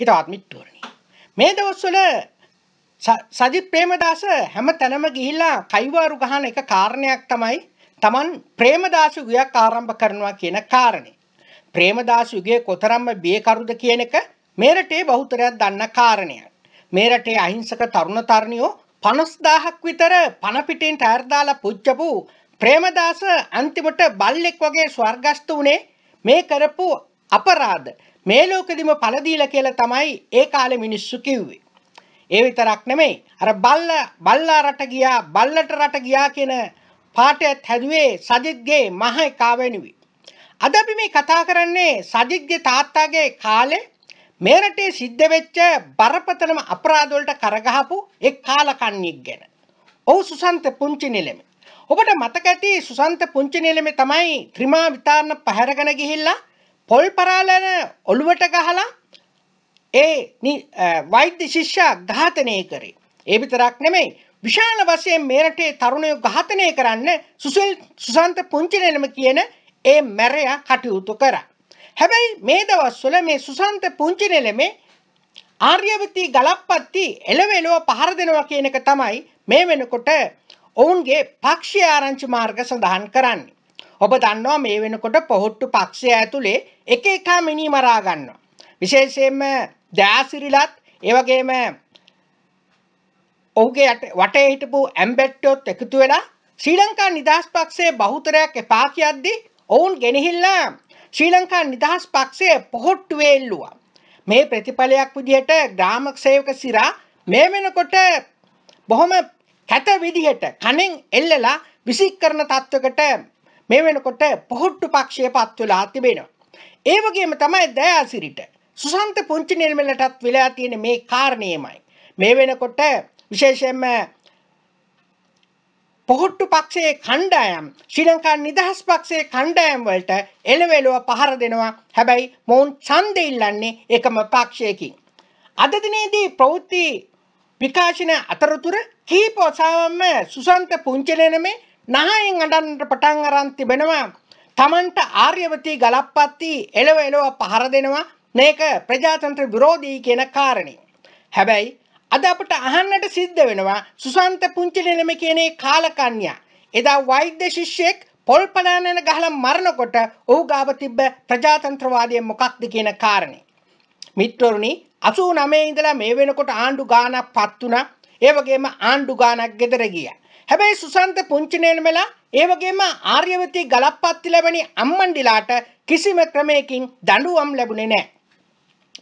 හිතවත් මිට්ටුවරණි. මේ දවස්වල සජිත් ප්‍රේමදාස හැම තැනම ගිහිල්ලා කයිවාරු ගහන එක කාරණයක් තමයි Taman ප්‍රේමදාස යුගයක් ආරම්භ කරනවා කියන කාරණේ. ප්‍රේමදාස යුගයේ කොතරම්ම බියකරුද කියන එක මේ රටේ බහුතරයක් දන්න කාරණයක්. මේ රටේ අහිංසක තරුණ තරුණියෝ 50000ක් විතර පණ පිටින් ටයර් දාලා පුච්චපු ප්‍රේමදාස අන්තිමට බල්ලෙක් වගේ ස්වර්ගස්ත වුණේ මේ කරපු අපරාධ මේ ලෝකෙදිම පළ දීලා කියලා තමයි ඒ කාලේ මිනිස්සු කිව්වේ. ඒ විතරක් නෙමෙයි අර බල්ල බල්ලා රට ගියා බල්ලට රට ගියා කියන පාඩයත් හැදුවේ සජිත්ගේ මහ එකා වෙනුවි. අද අපි මේ කතා කරන්නේ සජිත්ගේ තාත්තාගේ කාලේ මේ රටේ සිද්ධ වෙච්ච බරපතලම අපරාධ වලට කරගහපු එක් කාලකන්ණියෙක් ගැන. ඔහු සුසන්ත පුංචි නිලමේ. ඔබට මතක ඇති සුසන්ත පුංචි නිලමේ තමයි ත්‍රිමා විතාරණ පැහැරගෙන ගිහිල්ලා පොල් පරාලන ඔළුවට ගහලා ඒ වෛද්‍ය ශිෂ්‍යයා ඝාතනය කරේ. ඒ විතරක් නෙමෙයි විශාල වශයෙන් මේ රටේ තරුණයෝ ඝාතනය කරන්න සුසිල් සුසන්ත පුංචිනෙලම කියන ඒ මැරයා කටයුතු කරා. හැබැයි මේ දවස්වල මේ සුසන්ත පුංචිනෙලමේ ආර්යවතී ගලප්පත්ති එළවෙලව පහර දෙනවා කියන එක තමයි මේ වෙනකොට ඔවුන්ගේ පක්ෂය ආරංචි මාර්ග සඳහන් කරන්නේ. ඔබ දන්නවා මේ වෙනකොට පොහොට්ටු පක්ෂය ඇතුලේ එක එකා මිනි මරා ගන්නවා. විශේෂයෙන්ම දෑසිරිලත් ඒවගේම ඔහුගේ වටේ හිටපු ඇම්බෙට්ටොත් එකතු වෙලා ශ්‍රී ලංකා නිදහස් පක්ෂයේ බහුතරයක් එපා කියද්දි ඔවුන් ගෙනහිල්ලා ශ්‍රී ලංකා නිදහස් පක්ෂය පොහොට්ටුවේ එල්ලුවා. මේ ප්‍රතිඵලයක් විදිහට ග්‍රාමක සේවක සිරා මේ වෙනකොට බොහොම කැත විදිහට කණෙන් එල්ලලා විසික් කරන තත්වකට මේ වෙනකොට පොහොට්ටු පක්ෂය පත් වෙලා තිබෙනවා. ඒ වගේම තමයි දයාසිරිට සුසන්ත පුංචි නිර්මලටත් වෙලා තියෙන මේ කාරණේමයි. මේ වෙනකොට විශේෂයෙන්ම පොහොට්ටු පක්ෂයේ කණ්ඩායම් ශ්‍රී ලංකා නිදහස් පක්ෂයේ කණ්ඩායම් වලට එළවෙලව පහර දෙනවා. හැබැයි මොවුන් ඡන්දෙ ඉල්ලන්නේ එකම පක්ෂයකින්. අද දිනේදී ප්‍රවෘත්ති විකාශන අතරතුර කීප වතාවක්ම සුසන්ත පුංචිලෙනමේ නහයෙන් අඬන්නට පටන් අරන් තිබෙනවා. Tamanට ආර්යවතී ගලප්පත්ති එළව එළව පහර දෙනවා. මේක ප්‍රජාතන්ත්‍ර විරෝධී කියන කාරණේ. හැබැයි අද අපට අහන්නට සිද්ධ වෙනවා සුසන්ත පුංචි නෙලම කියන කාලකන්‍යා. එදා වෛද්‍ය ශිෂ්‍යෙක් පොල් පලානන ගහලා මරනකොට ඔහු ගාව තිබ්බ ප්‍රජාතන්ත්‍රවාදය මොකක්ද කියන කාරණේ. මිත්‍රරුනි 89 ඉඳලා මේ වෙනකොට ආණ්ඩු ගානක් පත් වුණා. ඒ වගේම ආණ්ඩු ගානක් ගෙදර ගියා. හැබැයි සුසන්ත පුංචි නෙලමලා ඒ වගේම ආර්යවතී ගලප්පත්ති ලැබෙනි අම්මන්ඩිලාට කිසිම ක්‍රමයකින් දඬුවම් ලැබුණේ නැහැ.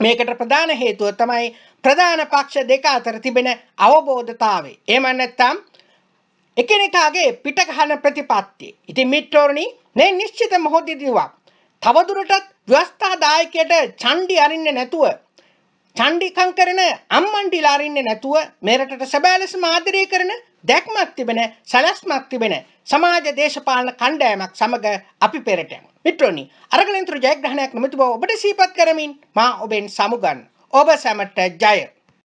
මේකට ප්‍රධාන හේතුව තමයි ප්‍රධාන පක්ෂ දෙක අතර තිබෙන අවබෝධතාවය. එහෙම නැත්නම් එකිනෙකාගේ පිටකහන ප්‍රතිපත්තිය. ඉතින් මිත්‍රෝනි මේ නිශ්චිත මොහොතේදීවා තවදුරටත් ව්‍යවස්ථාදායකයට චණ්ඩි අරින්නේ නැතුව චණ්ඩිකම් කරන අම්මන්ඩිලා අරින්නේ නැතුව මේ රටට සැබෑ ලෙසම ආදරය කරන දැක්මක් තිබෙන සැලැස්මක් තිබෙන සමාජ දේශපාලන කණ්ඩායමක් සමග අපි පෙරට යමු. මිත්‍රෝනි අරගලෙන්තුරු ජයග්‍රහණයක් නොමැති බව ඔබට සිහිපත් කරමින් මා ඔබෙන් සමුගන්න. ඔබ සැමට ජය